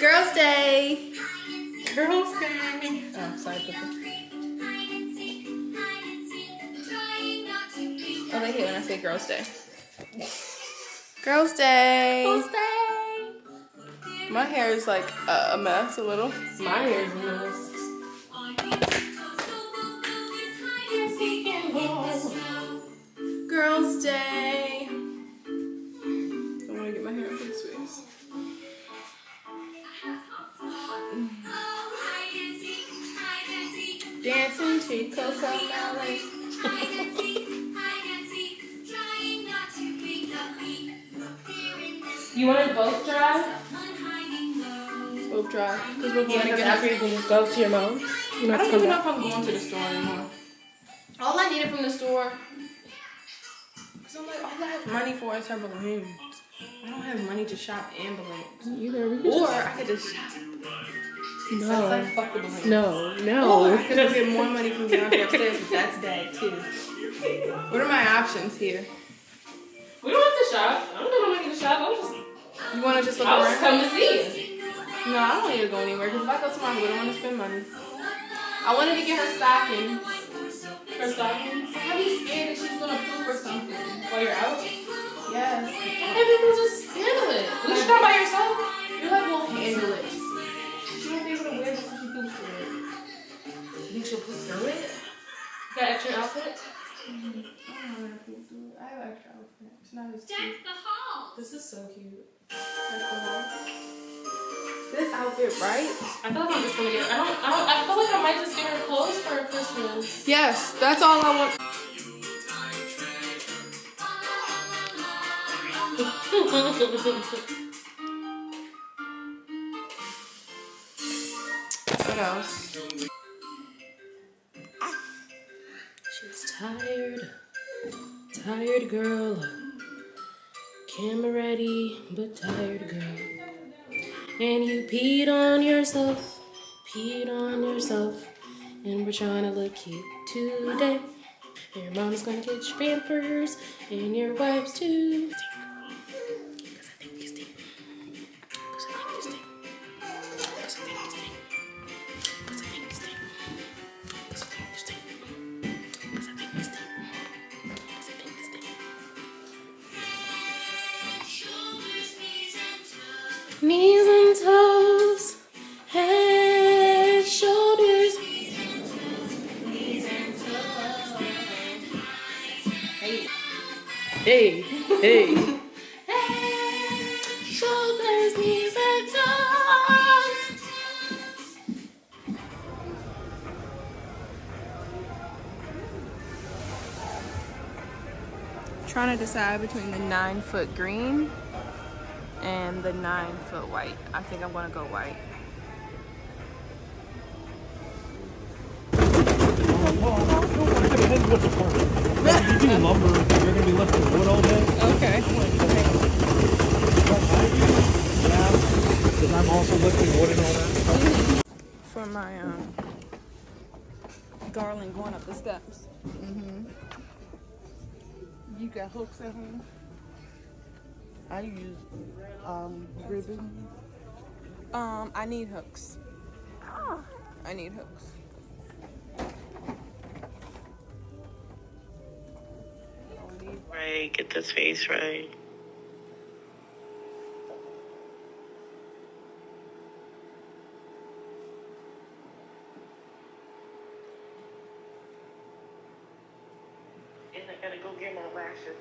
Girls' Day. Girls Day. Oh, sorry, Oh, they hate when I say Girls' Day. Girls' Day. Girls Day. My hair is like a mess a little. My hair's a mess. You want to both drive? Both dry. Because we're going Yeah, to get after you can just go to your mom's. You I don't have don't to even know if I'm going to the store anymore. All I needed from the store, because I'm like, all I have money for is her balloons. I don't have money to shop and balloons. Either we could Or just- I could just shop. no. That's like, fuck the balloons. no, Or no. I could go get more money from Bianca upstairs, but that's bad too. What are my options here? We don't have to shop. I don't think I'm to shop. I'm just. You want to just look I was around? just coming to see you. No, I don't need to go anywhere because if I go somewhere, I don't want to spend money. I wanted to get her stockings. Her stockings. I'd be scared that she's gonna poop or something. While you're out. Yes. Hey, people just handle it. At least you're not by yourself. You're like, we'll handle it. She won't be able to wear this if she poops through it. You think she'll put through it? Got extra outfit? Mm-hmm. I don't know how to poop through it. I have extra outfit. It's not as cute. Deck the hall. This is so cute. Like the wall. This outfit, right? I feel like I'm just gonna get. I don't. I don't. I feel like I might just get her clothes for Christmas. Yes, that's all I want. What else? She's tired, tired girl. Camera ready, but tired girl. And you peed on yourself, peed on yourself. And we're trying to look cute today. And your mom's gonna get your pampers and your wipes too. Cause Hey, hey. Head, shoulders, knees and toes. Trying to decide between the nine foot green and the nine foot white. I think I'm gonna go white. If you do lumber, you're gonna be lifting wood all day. Okay. Yeah, because I'm also lifting wood and all that. For my um garland going up the steps. Mm-hmm. You got hooks at home? I use um, ribbon. Um, I need hooks. I need hooks. Right, get this face right. And I gotta go get my lashes.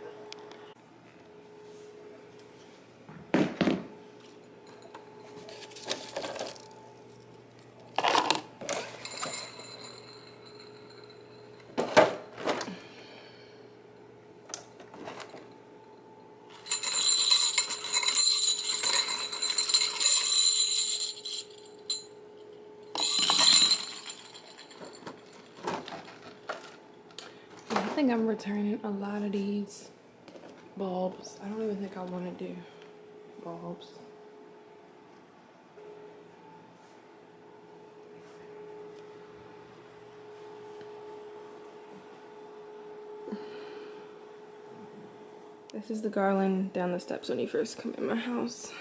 I'm returning a lot of these bulbs. I don't even think I want to do bulbs. This is the garland down the steps when you first come in my house.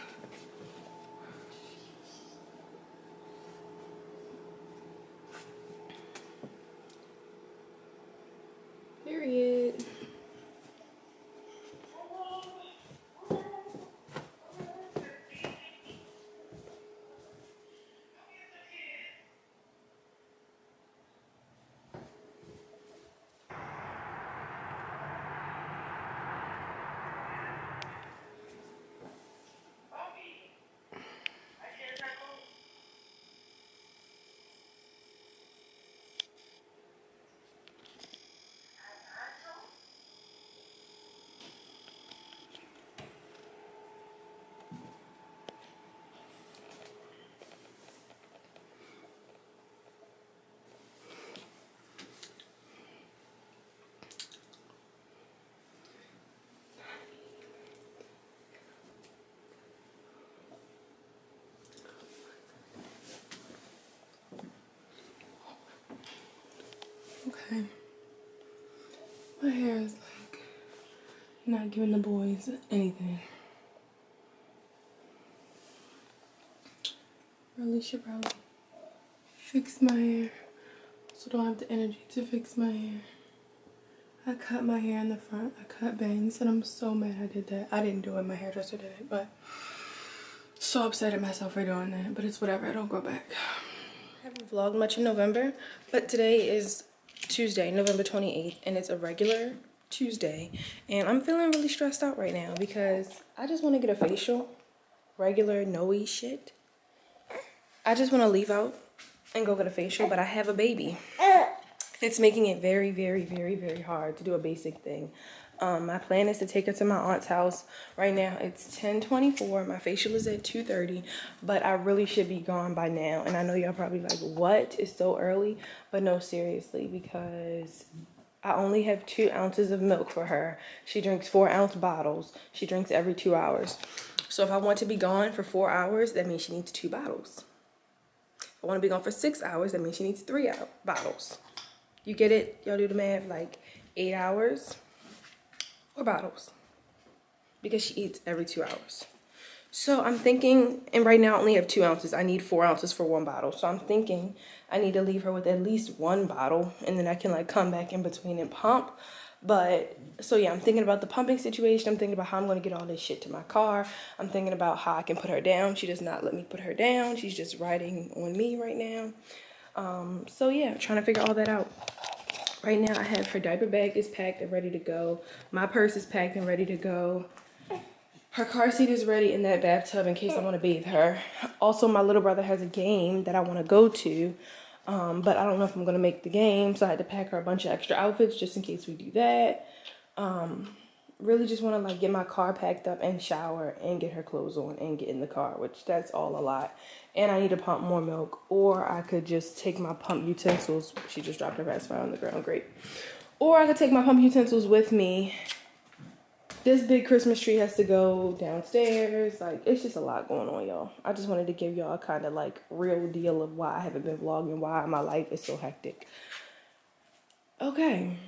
Period. Not giving the boys anything. Really should probably fix my hair so don't have the energy to fix my hair. I cut my hair in the front. I cut bangs and I'm so mad I did that. I didn't do it. My hairdresser did it, but so upset at myself for doing that. But it's whatever. I don't go back. I haven't vlogged much in November, but today is Tuesday, November 28th, and it's a regular Tuesday. And I'm feeling really stressed out right now because I just want to get a facial. Regular, no shit. I just want to leave out and go get a facial, but I have a baby. It's making it very, very, very, very hard to do a basic thing. Um, my plan is to take her to my aunt's house. Right now it's 10:24. My facial is at 2:30, but I really should be gone by now. And I know y'all probably like, "What? It's so early?" But no, seriously, because I only have two ounces of milk for her. She drinks four ounce bottles. She drinks every two hours. So if I want to be gone for four hours, that means she needs two bottles. If I want to be gone for six hours, that means she needs three bottles. You get it? Y'all do the math, like eight hours, four bottles. Because she eats every two hours. So I'm thinking, and right now I only have two ounces. I need four ounces for one bottle. So I'm thinking I need to leave her with at least one bottle and then I can like come back in between and pump. But so yeah, I'm thinking about the pumping situation. I'm thinking about how I'm gonna get all this shit to my car. I'm thinking about how I can put her down. She does not let me put her down. She's just riding on me right now. Um, so yeah, trying to figure all that out. Right now I have her diaper bag is packed and ready to go. My purse is packed and ready to go. Her car seat is ready in that bathtub in case I want to bathe her. Also, my little brother has a game that I want to go to, um, but I don't know if I'm going to make the game, so I had to pack her a bunch of extra outfits just in case we do that. Um, really just want to like get my car packed up and shower and get her clothes on and get in the car, which that's all a lot. And I need to pump more milk, or I could just take my pump utensils. She just dropped her pacifier on the ground, great. Or I could take my pump utensils with me this big Christmas tree has to go downstairs. Like, it's just a lot going on, y'all. I just wanted to give y'all a kind of like real deal of why I haven't been vlogging, why my life is so hectic. Okay.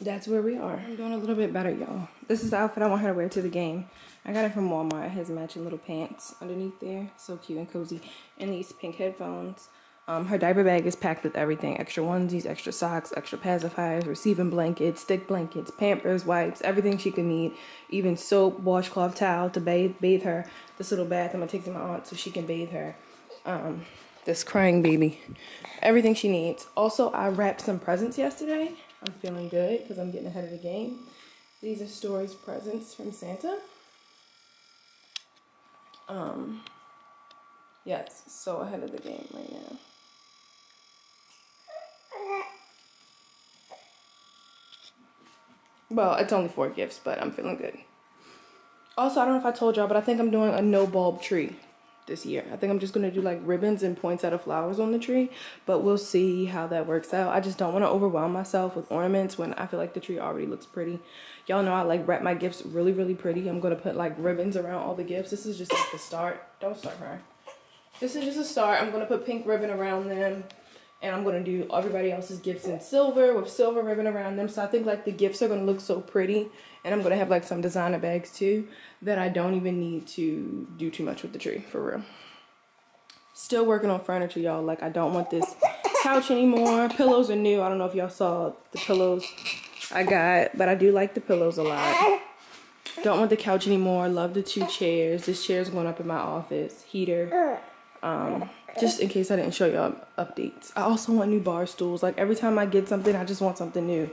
That's where we are. I'm doing a little bit better, y'all. This is the outfit I want her to wear to the game. I got it from Walmart. It has matching little pants underneath there. So cute and cozy. And these pink headphones. Um, her diaper bag is packed with everything extra onesies, extra socks, extra pacifiers, receiving blankets, thick blankets, pampers, wipes, everything she could need, even soap, washcloth towel to bathe, bathe her. This little bath I'm gonna take to my aunt so she can bathe her. Um, this crying baby. Everything she needs. Also, I wrapped some presents yesterday. I'm feeling good because I'm getting ahead of the game. These are Story's presents from Santa. Um, yes, so ahead of the game right now. Well, it's only four gifts, but I'm feeling good. Also, I don't know if I told y'all, but I think I'm doing a no bulb tree this year. I think I'm just gonna do like ribbons and points out of flowers on the tree, but we'll see how that works out. I just don't want to overwhelm myself with ornaments when I feel like the tree already looks pretty. Y'all know I like wrap my gifts really, really pretty. I'm gonna put like ribbons around all the gifts. This is just like the start. Don't start crying. This is just a start. I'm gonna put pink ribbon around them and I'm gonna do everybody else's gifts in silver with silver ribbon around them. So I think like the gifts are gonna look so pretty. And I'm gonna have like some designer bags too that I don't even need to do too much with the tree for real. Still working on furniture, y'all. Like I don't want this couch anymore. Pillows are new. I don't know if y'all saw the pillows I got, but I do like the pillows a lot. Don't want the couch anymore. Love the two chairs. This chair is going up in my office. Heater. Um, just in case I didn't show y'all updates. I also want new bar stools. Like every time I get something, I just want something new.